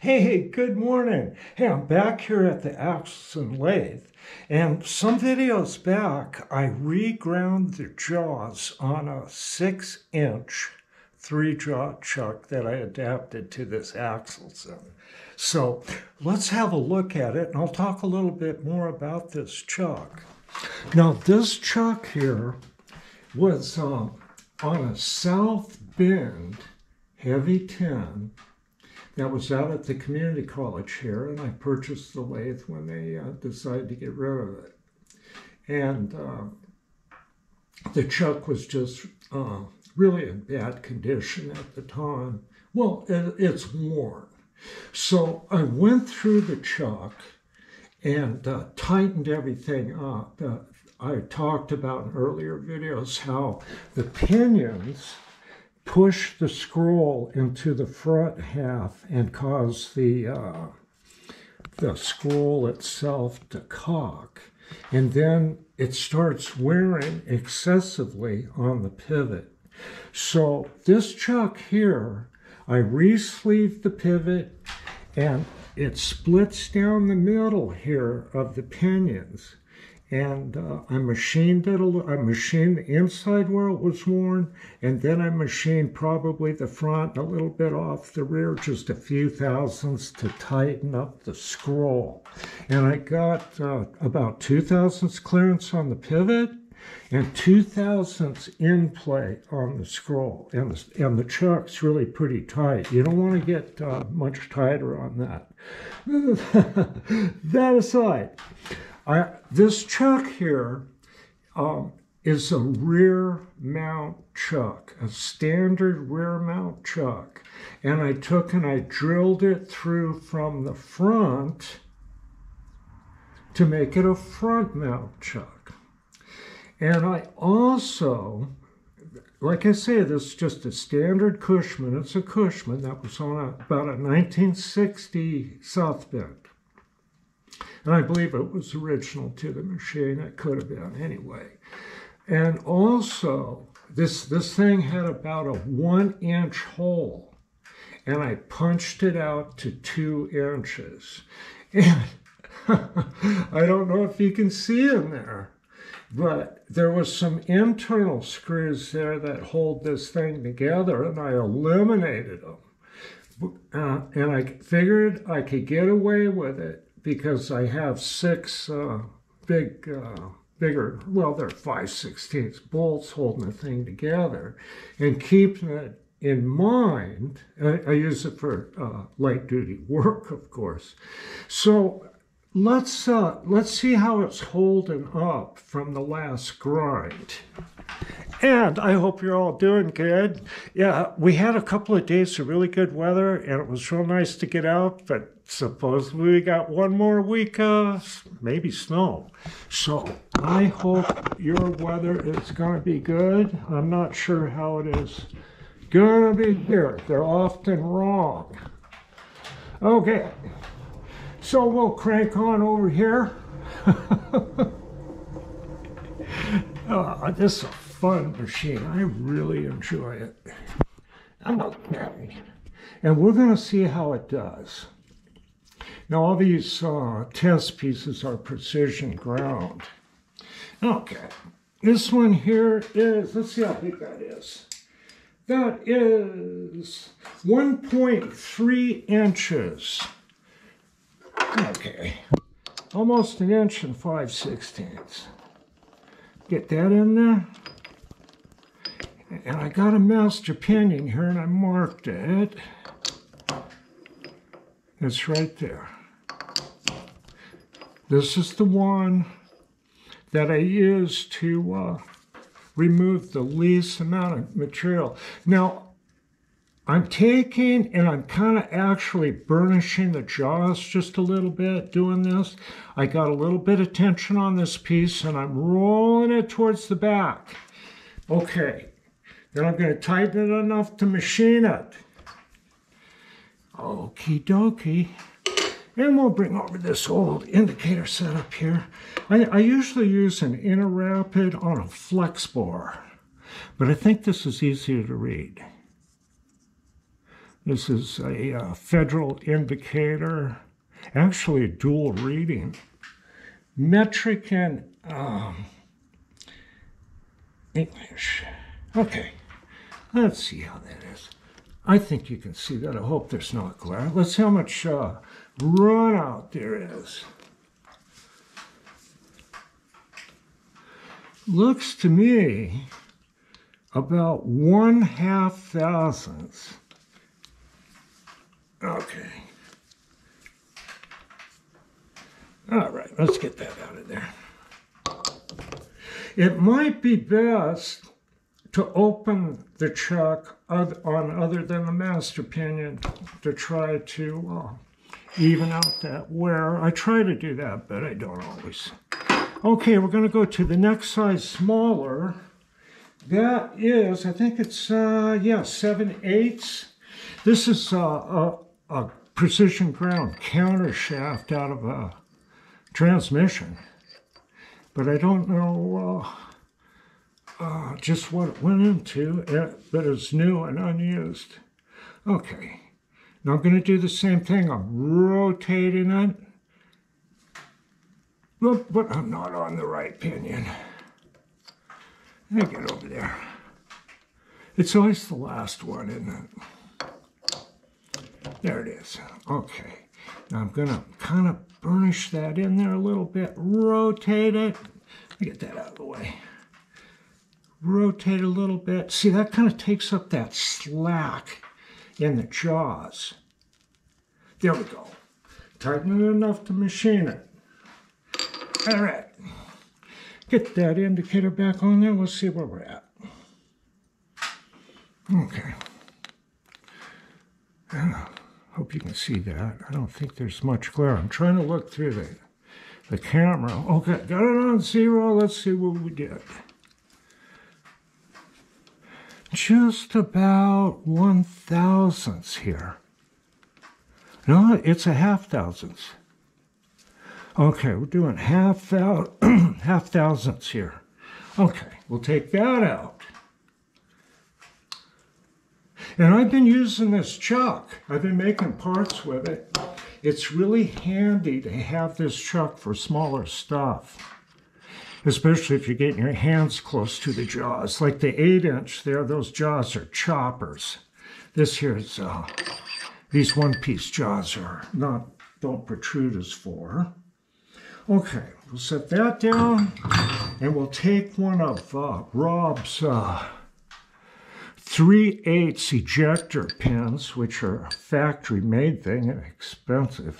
Hey, good morning. Hey, I'm back here at the Axelson lathe, and some videos back, I reground the jaws on a six inch three jaw chuck that I adapted to this Axelson. So let's have a look at it, and I'll talk a little bit more about this chuck. Now, this chuck here was um, on a South Bend Heavy Ten that was out at the community college here, and I purchased the lathe when they uh, decided to get rid of it. And uh, the chuck was just uh, really in bad condition at the time. Well, it, it's worn. So I went through the chuck and uh, tightened everything up. Uh, I talked about in earlier videos how the pinions push the scroll into the front half and cause the uh, the scroll itself to cock. And then it starts wearing excessively on the pivot. So this chuck here I re-sleeved the pivot and it splits down the middle here of the pinions and uh, I machined it. A, I machined the inside where it was worn, and then I machined probably the front a little bit off the rear, just a few thousandths to tighten up the scroll. And I got uh, about two thousandths clearance on the pivot and two thousandths in play on the scroll. And the, and the chuck's really pretty tight. You don't want to get uh, much tighter on that. that aside. I, this chuck here um, is a rear mount chuck, a standard rear mount chuck. And I took and I drilled it through from the front to make it a front mount chuck. And I also, like I say, this is just a standard Cushman. It's a Cushman that was on a, about a 1960 South Bend. And I believe it was original to the machine. It could have been anyway. And also, this, this thing had about a one inch hole. And I punched it out to two inches. And I don't know if you can see in there, but there was some internal screws there that hold this thing together, and I eliminated them. Uh, and I figured I could get away with it because I have six uh, big, uh, bigger, well, they're 5 sixteenths bolts holding the thing together and keeping it in mind. I, I use it for uh, light duty work, of course. So let's, uh, let's see how it's holding up from the last grind. And I hope you're all doing good. Yeah, we had a couple of days of really good weather and it was real nice to get out, but supposedly we got one more week of maybe snow. So I hope your weather is going to be good. I'm not sure how it is going to be here. They're often wrong. Okay, so we'll crank on over here. oh, this is a fun machine. I really enjoy it. Okay. And we're going to see how it does. Now all these uh, test pieces are precision ground. Okay, this one here is, let's see how big that is. That is 1.3 inches. Okay, almost an inch and 5 sixteenths. Get that in there. And I got a master pinion here and I marked it. It's right there. This is the one that I use to uh, remove the least amount of material. Now, I'm taking and I'm kind of actually burnishing the jaws just a little bit doing this. I got a little bit of tension on this piece and I'm rolling it towards the back. Okay, then I'm going to tighten it enough to machine it. Okie dokie. And we'll bring over this old indicator setup here. I, I usually use an Interapid on a flex bore, but I think this is easier to read. This is a uh, federal indicator, actually a dual reading. Metric and um, English. Okay, let's see how that is. I think you can see that. I hope there's not glare. Let's see how much uh, run out there is. Looks to me about one half thousandths. Okay. All right, let's get that out of there. It might be best to open the chuck on other than the master pinion to try to uh, even out that wear. I try to do that, but I don't always. Okay, we're going to go to the next size smaller. That is, I think it's, uh, yeah, 7 eighths. This is uh, a, a precision ground counter shaft out of a transmission. But I don't know uh, uh, just what it went into, uh, but it's new and unused. Okay, now I'm going to do the same thing. I'm rotating it. Look, but I'm not on the right pinion. Let me get over there. It's always the last one, isn't it? There it is. Okay. Now I'm going to kind of burnish that in there a little bit. Rotate it. Get that out of the way. Rotate a little bit. See, that kind of takes up that slack in the jaws. There we go. Tighten it enough to machine it. All right. Get that indicator back on there. We'll see where we're at. Okay. Hope you can see that. I don't think there's much glare. I'm trying to look through the, the camera. Okay, got it on zero. Let's see what we get. Just about one thousandths here. No, it's a half thousandths. Okay, we're doing half, thou half thousandths here. Okay, we'll take that out. And I've been using this chuck. I've been making parts with it. It's really handy to have this chuck for smaller stuff, especially if you're getting your hands close to the jaws. Like the 8 inch there, those jaws are choppers. This here is, uh, these one piece jaws are not, don't protrude as four. Okay, we'll set that down and we'll take one of uh, Rob's uh, 3 8 ejector pins, which are a factory made thing and expensive.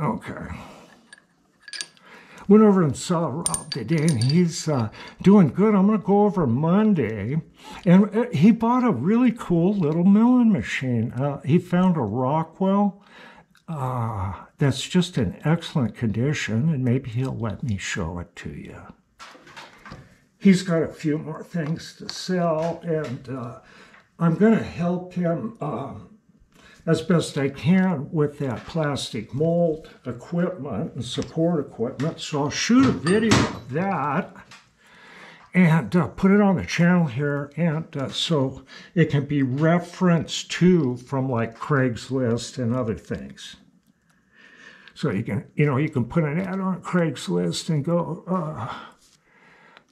Okay. Went over and saw Rob today, and he's uh, doing good. I'm going to go over Monday. And uh, he bought a really cool little milling machine. Uh, he found a Rockwell uh, that's just in excellent condition, and maybe he'll let me show it to you. He's got a few more things to sell, and uh, I'm going to help him um, as best I can with that plastic mold equipment and support equipment. So I'll shoot a video of that and uh, put it on the channel here and uh, so it can be referenced to from like Craigslist and other things. So you can, you know, you can put an ad on Craigslist and go, uh,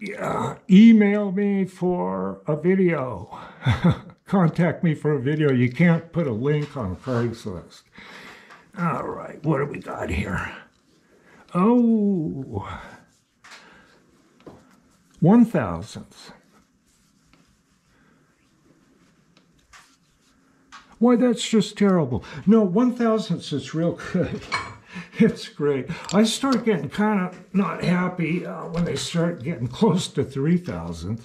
yeah, email me for a video. Contact me for a video. You can't put a link on Craigslist. All right, what do we got here? Oh, one thousandth. Why, that's just terrible. No, one thousandths is real good. it's great. I start getting kind of not happy uh, when they start getting close to 3,000.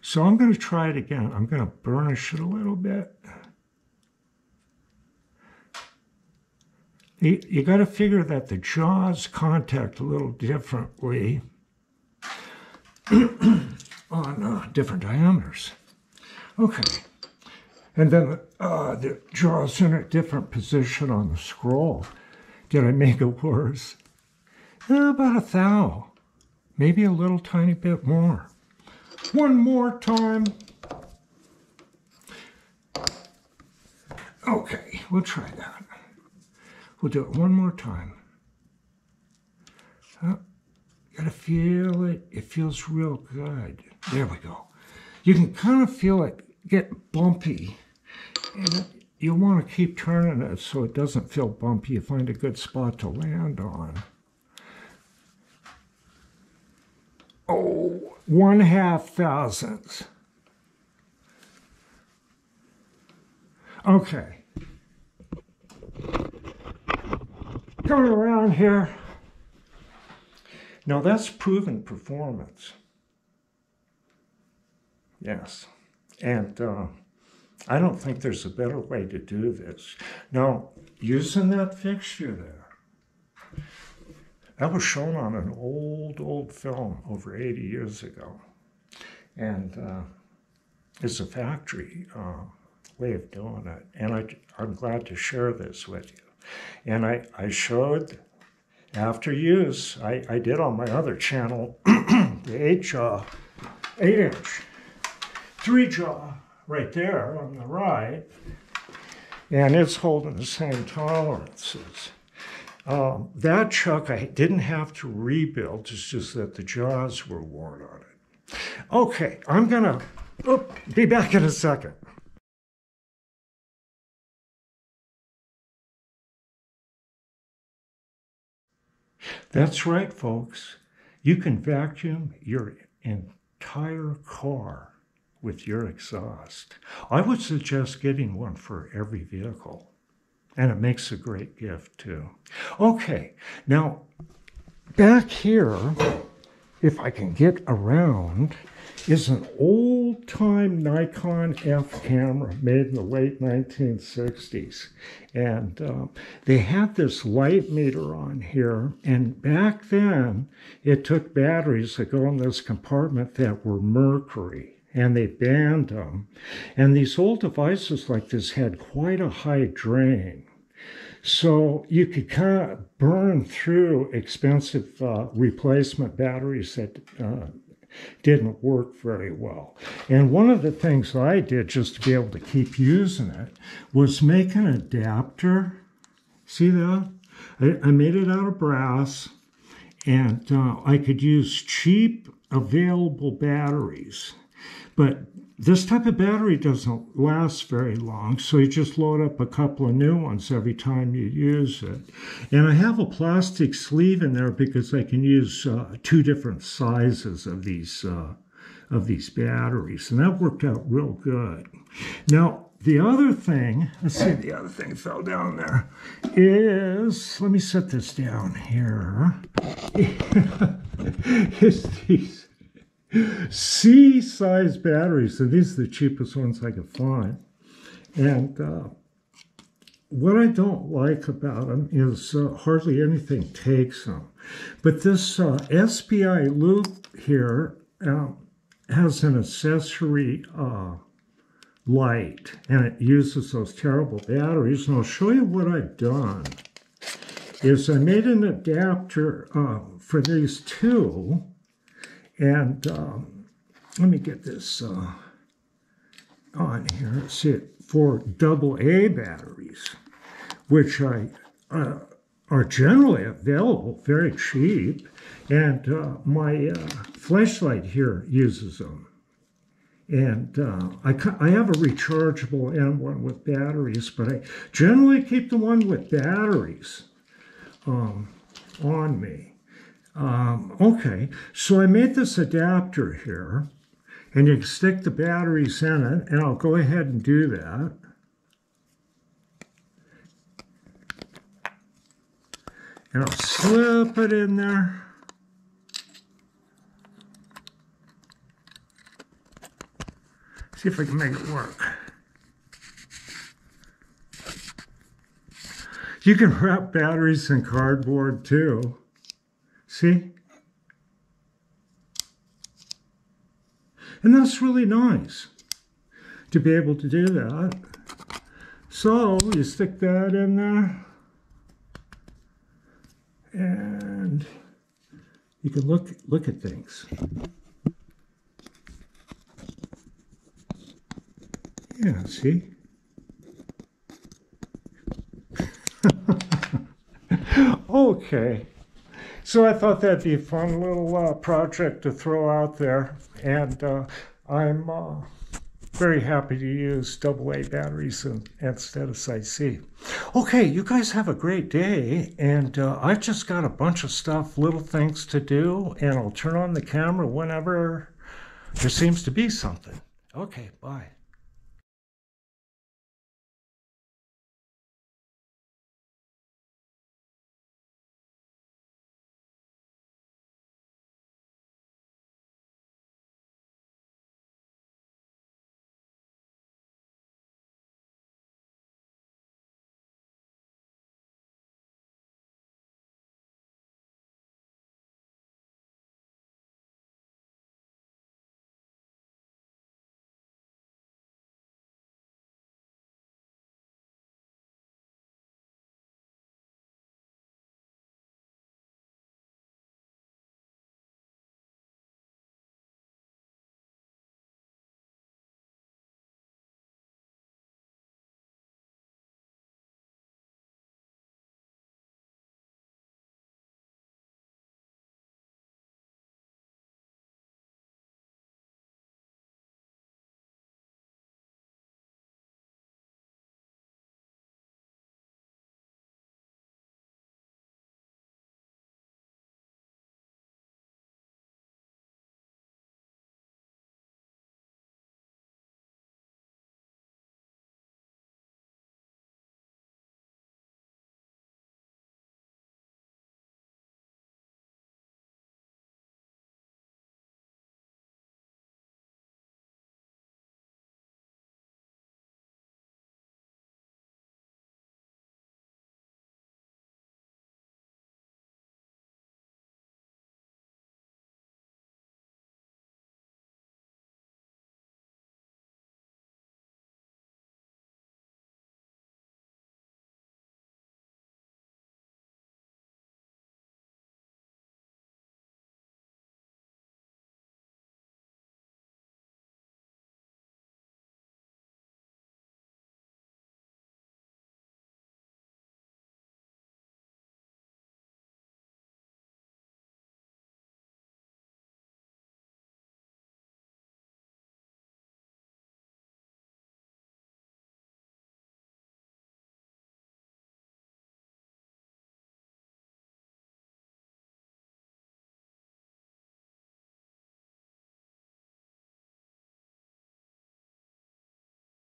So I'm going to try it again. I'm going to burnish it a little bit. You, you got to figure that the jaws contact a little differently on uh, different diameters. Okay. And then uh, the jaw's in a different position on the scroll. Did I make it worse? Eh, about a thou. Maybe a little tiny bit more. One more time. Okay, we'll try that. We'll do it one more time. Oh, gotta feel it. It feels real good. There we go. You can kind of feel it get bumpy. And you'll want to keep turning it so it doesn't feel bumpy. You find a good spot to land on. Oh, one half thousandths. Okay. Coming around here. Now that's proven performance. Yes. And uh, I don't think there's a better way to do this. Now, using that fixture there, that was shown on an old, old film over 80 years ago. And uh, it's a factory uh, way of doing it. And I, I'm glad to share this with you. And I, I showed after use, I, I did on my other channel, the 8 jaw, 8 inch, 3 jaw right there on the right. And it's holding the same tolerances. Um, that chuck I didn't have to rebuild, it's just that the jaws were worn on it. Okay, I'm gonna oh, be back in a second. That's right, folks. You can vacuum your entire car with your exhaust. I would suggest getting one for every vehicle. And it makes a great gift too. Okay, now back here, if I can get around, is an old time Nikon F camera made in the late 1960s. And uh, they had this light meter on here. And back then, it took batteries that go in this compartment that were mercury and they banned them. And these old devices like this had quite a high drain. So you could kind of burn through expensive uh, replacement batteries that uh, didn't work very well. And one of the things I did just to be able to keep using it was make an adapter. See that? I, I made it out of brass and uh, I could use cheap available batteries but this type of battery doesn't last very long, so you just load up a couple of new ones every time you use it. And I have a plastic sleeve in there because I can use uh, two different sizes of these uh, of these batteries, and that worked out real good. Now, the other thing, let's see, the other thing fell down there, is, let me set this down here, is these C-size batteries. So these are the cheapest ones I could find. And uh, what I don't like about them is uh, hardly anything takes them. But this uh, SPI loupe here um, has an accessory uh, light, and it uses those terrible batteries. And I'll show you what I've done. Is I made an adapter uh, for these two, and um, let me get this uh, on here. See it for double A batteries, which I uh, are generally available, very cheap. And uh, my uh, flashlight here uses them. And uh, I, I have a rechargeable and one with batteries, but I generally keep the one with batteries um, on me. Um, okay, so I made this adapter here, and you can stick the batteries in it, and I'll go ahead and do that. And I'll slip it in there. See if I can make it work. You can wrap batteries in cardboard too. See? And that's really nice to be able to do that. So you stick that in there and you can look look at things. Yeah, see? okay. So I thought that'd be a fun little uh, project to throw out there. And uh, I'm uh, very happy to use AA batteries in, instead of Site C. Okay, you guys have a great day. And uh, I've just got a bunch of stuff, little things to do. And I'll turn on the camera whenever there seems to be something. Okay, bye.